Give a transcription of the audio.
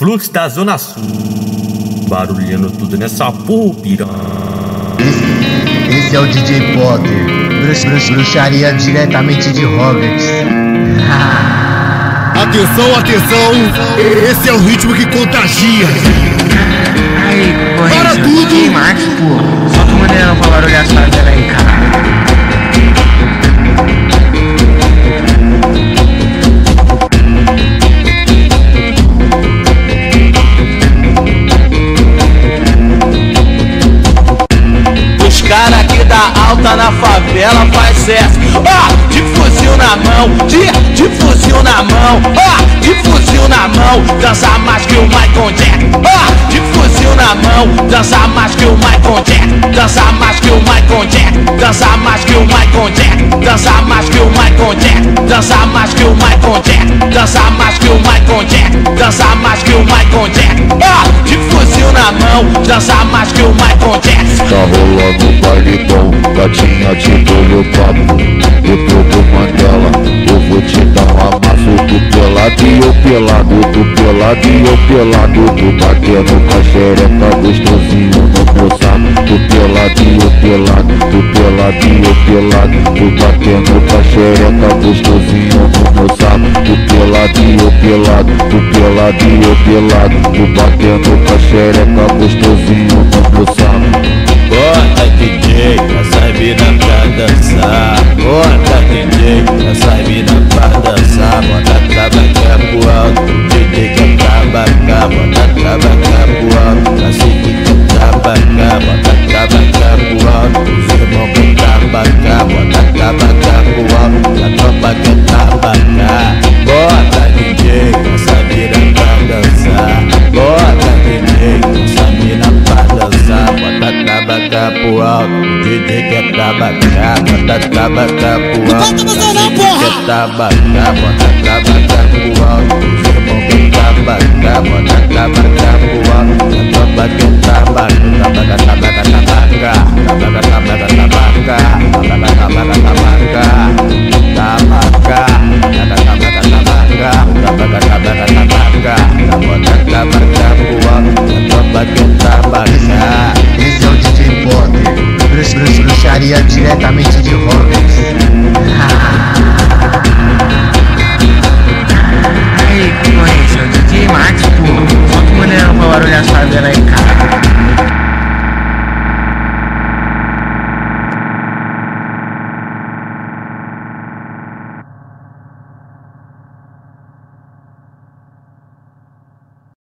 Flux da Zona Sul. Barulhando tudo nessa porra, piranha. Esse, esse é o DJ Potter. Brux, brux, bruxaria diretamente de Hogwarts. Atenção, atenção! Esse é o ritmo que contagia! Aí, Para tudo! Max, pô. Só como não pra barulhar essa dela aí, cara. Dá alta na favela faz sucesso. Ó, de fuzil na mão, de, de fuzil na mão, ó, de fuzil na mão, dança mais que o Michael Jack. Ó, de fuzil na mão, dança mais que o Michael Jack. Dança mais que o Michael Jack. Dança mais que o Michael Jack. Dança mais que o Michael Jack. Dança mais que o Michael Jack. Dança mais que o Michael Jack. Dança mais que o Michael Jack. Fuzil na mão, dança mais que o Michael Jack. Tá rolando o baile bom, gatinha te dou o papo Depois do Mandela, eu vou te dar um amasso Tu pelado e eu pelado, tu pelado e eu pelado Tu batendo com a xereca gostosinho no meu Tu pelado e eu pelado, tu pelado e eu pelado Tu batendo com a xereca gostosinho no meu Tu pelado e eu pelado, tu pelado e eu pelado Tu batendo com a xereca gostosinho no saco Bota DJ, essa mina pra dançar. Bota DJ, essa mina pra dançar tabaca pro alto, DJ quer tabaca Bota tabaca pro alto, que quer tabaca Bota tabaca pro alto, os irmãos quer tabaca Bota tabaca pro alto, a tropa quer tabaca Tabaca,